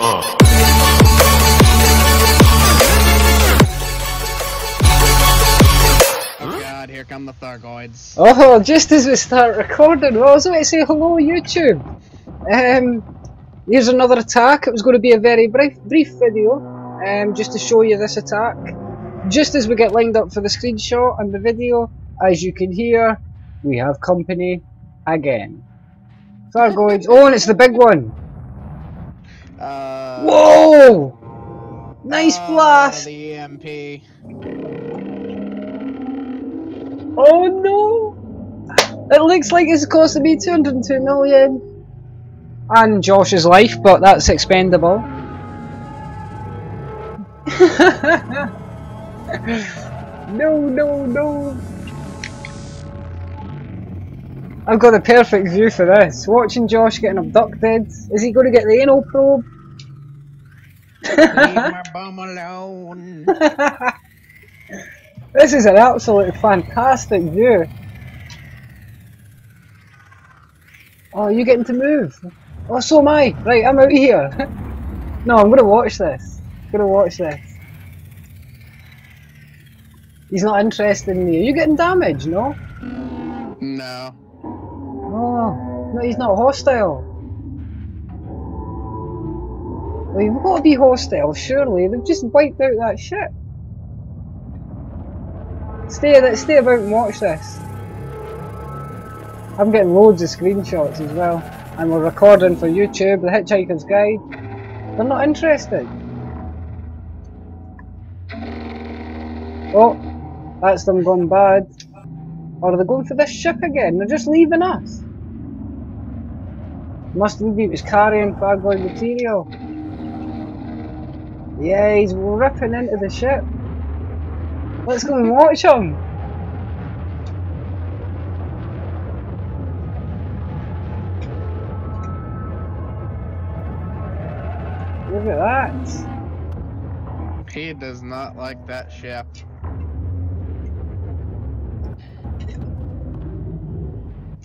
Oh here come the Thargoids. Oh, just as we start recording, well, I was going to say hello, YouTube. Um, here's another attack. It was going to be a very brief, brief video, um, just to show you this attack. Just as we get lined up for the screenshot and the video, as you can hear, we have company again. Thargoids. Oh, and it's the big one. Uh, Whoa! Nice uh, blast. The EMP. Oh no! It looks like it's costing me 202 million. And Josh's life, but that's expendable. no, no, no. I've got the perfect view for this. Watching Josh getting abducted. Is he going to get the anal probe? Leave my bum alone. This is an absolutely fantastic view. Oh, you getting to move? Oh, so am I. Right, I'm out here. no, I'm gonna watch this. I'm gonna watch this. He's not interested in me. Are you getting damaged? No. no. Oh, no, he's not hostile. Well, you've got to be hostile, surely. They've just wiped out that ship. Stay, stay about and watch this. I'm getting loads of screenshots as well. And we're recording for YouTube, The Hitchhiker's Guide. They're not interested. Oh, that's them gone bad. Or are they going for this ship again? They're just leaving us. Must be was carrying Thargoid material. Yeah, he's ripping into the ship. Let's go and watch him. Look at that. He does not like that ship.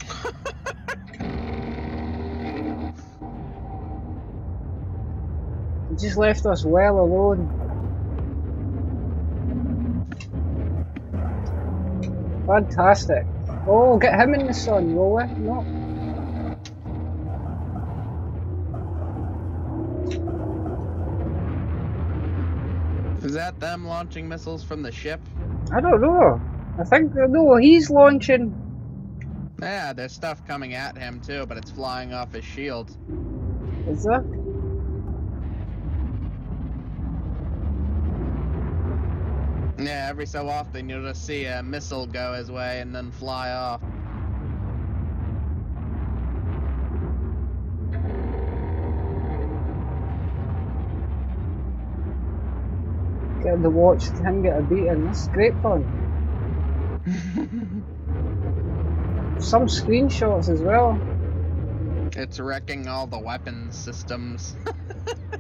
just left us well alone. Fantastic. Oh, get him in the sun, will we? No. Is that them launching missiles from the ship? I don't know. I think, uh, no, he's launching. Yeah, there's stuff coming at him too, but it's flying off his shield. Is there? Yeah, every so often you'll just see a missile go his way and then fly off. Getting to watch him get a beating. This is great fun. Some screenshots as well. It's wrecking all the weapons systems.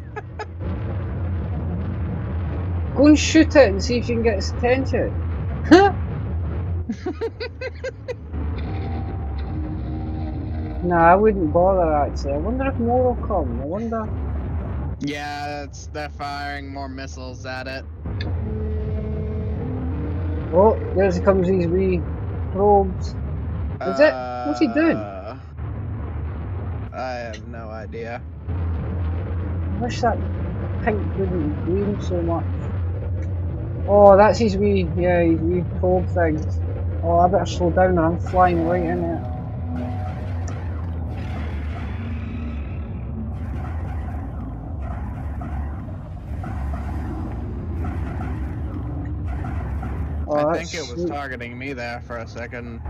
Go and shoot it and see if you can get its attention. nah, I wouldn't bother actually. I wonder if more will come. I wonder. yeah, it's, they're firing more missiles at it. Oh, there comes these wee probes. Is it? What's he doing? Uh, I have no idea. I wish that pink wouldn't gleam so much. Oh, that's his wee, yeah, his wee probe things. Oh, I better slow down or I'm flying right in it. Oh, I think it was sweet. targeting me there for a second.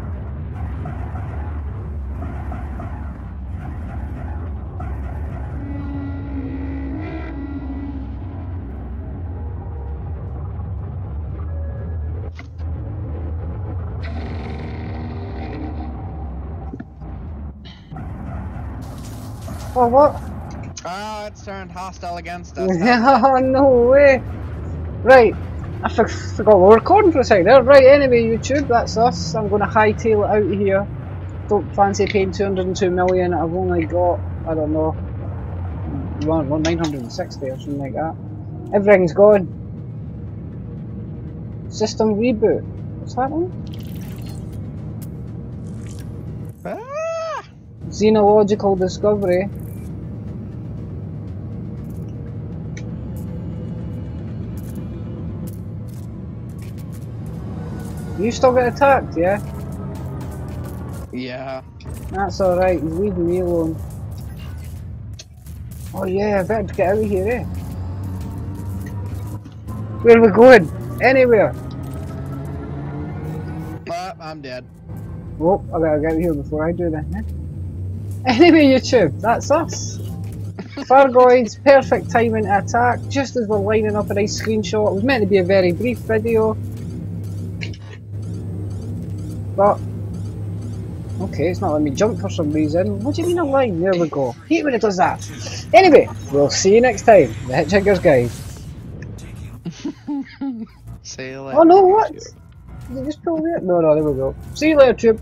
Oh, what? Oh, it's turned hostile against us. Yeah, no way. Right, I for- forgot we we're recording for a second there. Right, anyway, YouTube, that's us. I'm going to hightail it out of here. don't fancy paying 202 million. I've only got, I don't know, well, 960 or something like that. Everything's gone. System reboot. What's happening? Ah! Xenological discovery. You still get attacked, yeah? Yeah. That's alright, he's leaving me alone. Oh yeah, I better get out of here, eh? Where are we going? Anywhere! Ah, I'm dead. Oh, I better get out of here before I do that, eh? Anyway, YouTube, that's us. Thargoids, perfect timing to attack, just as we're lining up a nice screenshot. It was meant to be a very brief video. But, okay, it's not letting me jump for some reason. What do you mean a line? There we go. Hate when it does that. Anyway, we'll see you next time. The Hitchhiker's Guide. See you later. Oh no, what? Did you just pull it? No, no, there we go. See you later, Tube.